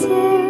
into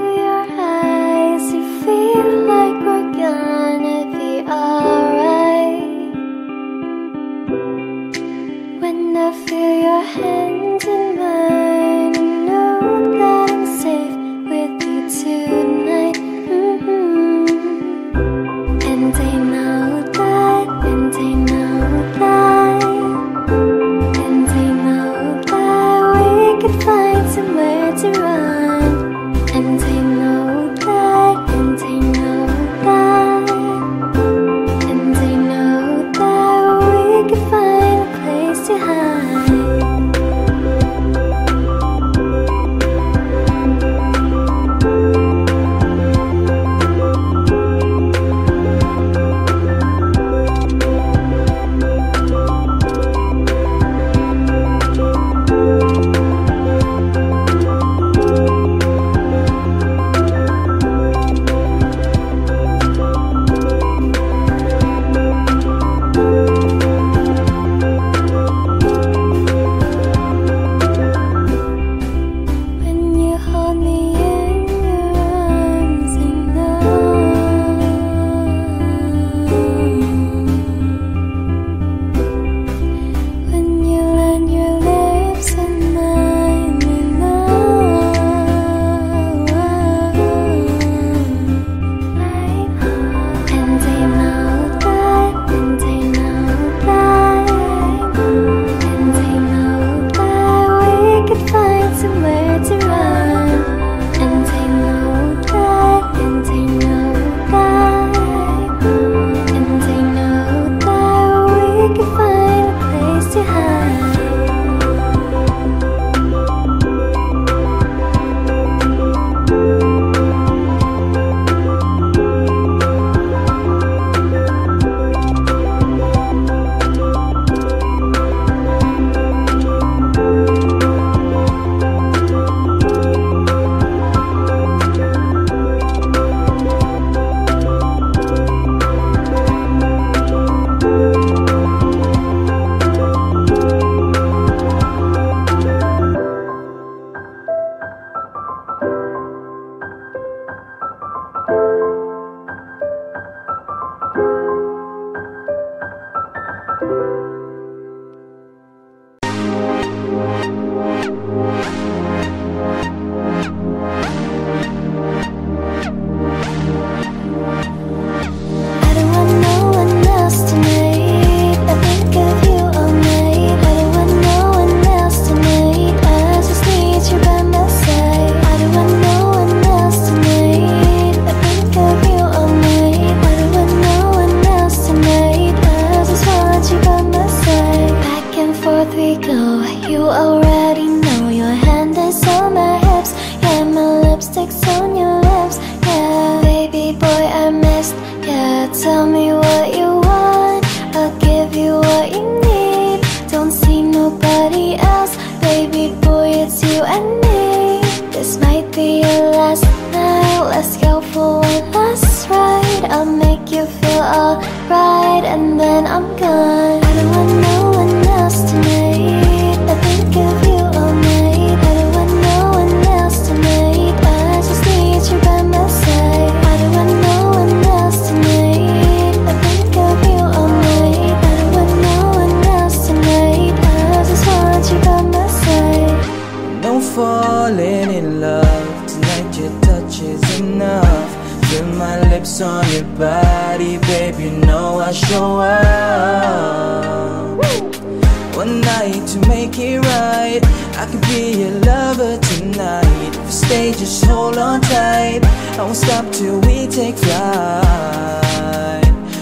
die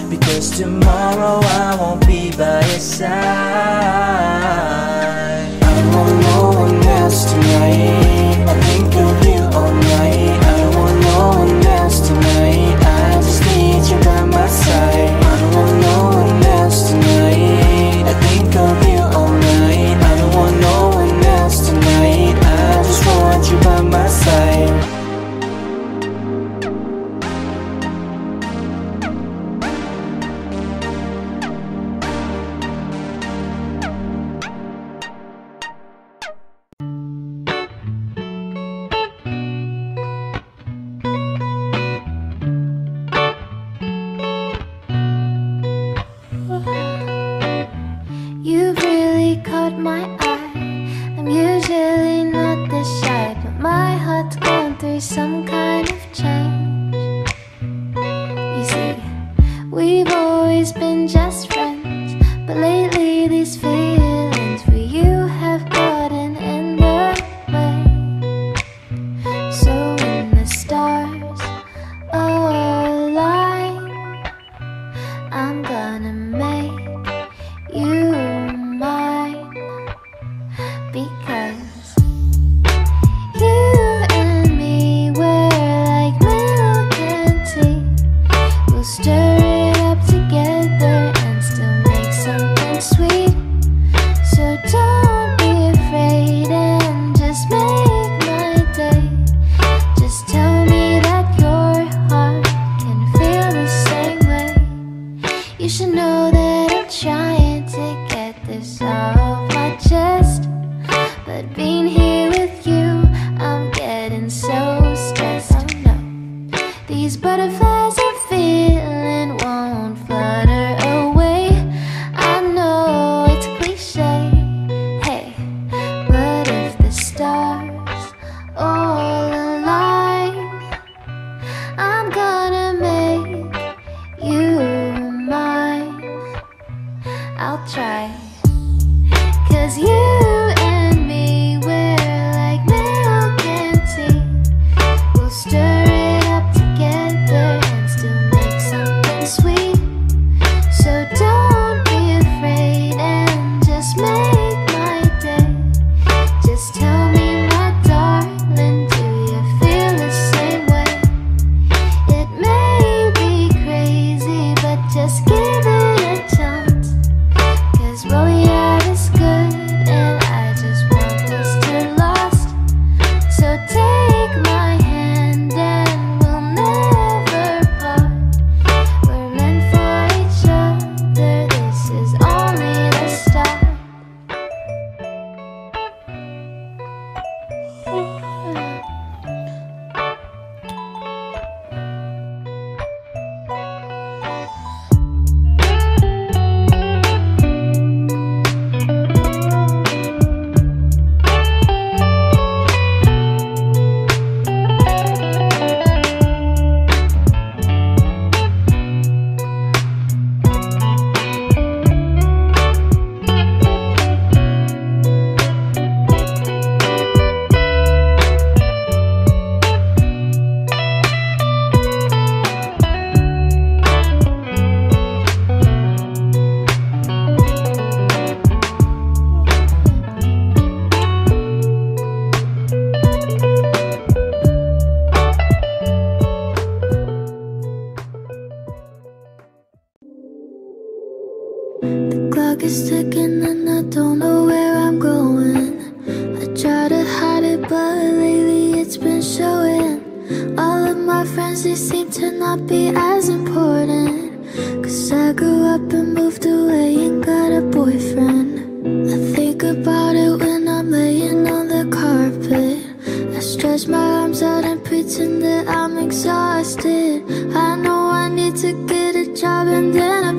Because tomorrow I won't be by your side. I want no one else tonight. Try. Cause you comes out and pretend that I'm exhausted. I know I need to get a job and then I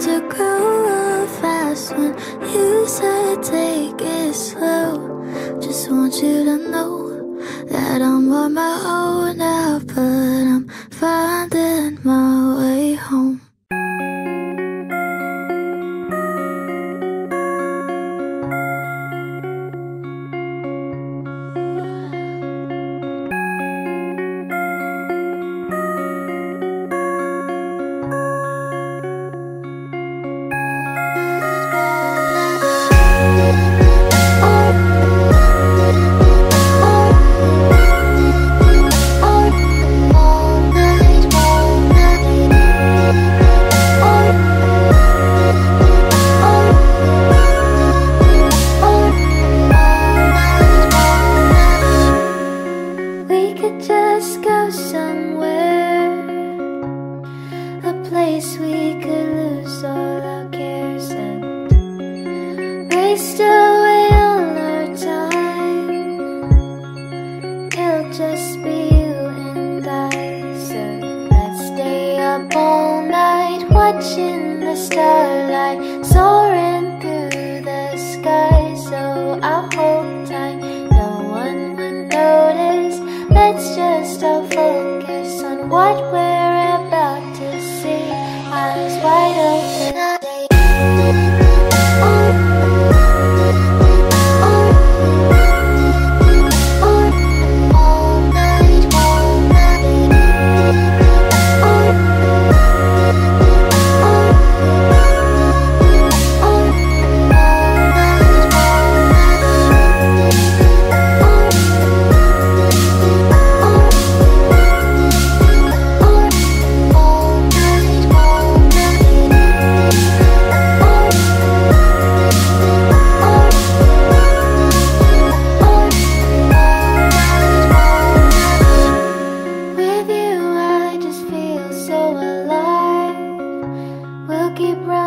to grow up fast when you said take it slow. Just want you to know that I'm on my own. just be you and I. So let's stay up all night watching the starlight. Sorry deep breath.